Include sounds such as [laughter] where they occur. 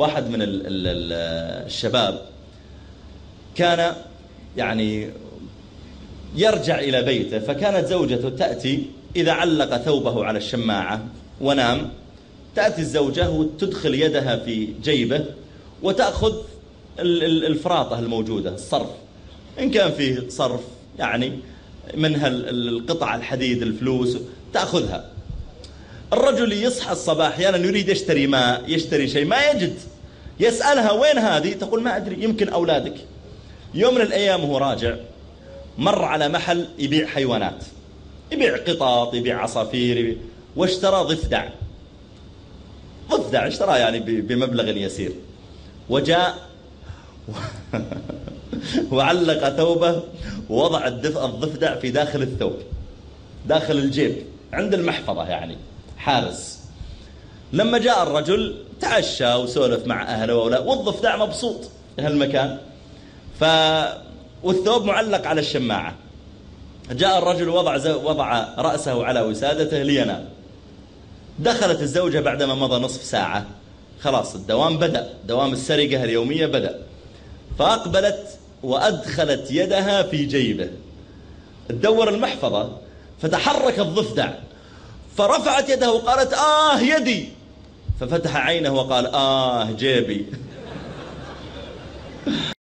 واحد من الشباب كان يعني يرجع إلى بيته فكانت زوجته تأتي إذا علق ثوبه على الشماعة ونام تأتي الزوجة وتدخل يدها في جيبه وتأخذ الفراطة الموجودة الصرف. إن كان فيه صرف يعني منها القطع الحديد الفلوس تأخذها. الرجل يصحى الصباح أحيانا يريد يشتري ماء يشتري شيء ما يجد. يسألها وين هذه؟ تقول ما أدري يمكن أولادك. يوم من الأيام وهو راجع مر على محل يبيع حيوانات. يبيع قطط يبيع عصافير يبيع واشترى ضفدع. ضفدع اشتراه يعني بمبلغ يسير. وجاء [laughs] وعلق ثوبه ووضع الضفدع في داخل الثوب داخل الجيب عند المحفظة يعني. حارس. لما جاء الرجل تعشى وسولف مع أهله وأولاده والضفدع مبسوط في هالمكان. ف والثوب معلق على الشماعة. جاء الرجل وضع وضع رأسه على وسادته لينام. دخلت الزوجة بعدما مضى نصف ساعة. خلاص الدوام بدأ. دوام السرقة اليومية بدأ. فأقبلت وأدخلت يدها في جيبه. تدور المحفظة فتحرك الضفدع فرفعت يده وقالت آه يدي. ففتح عينه وقال آه جيبي.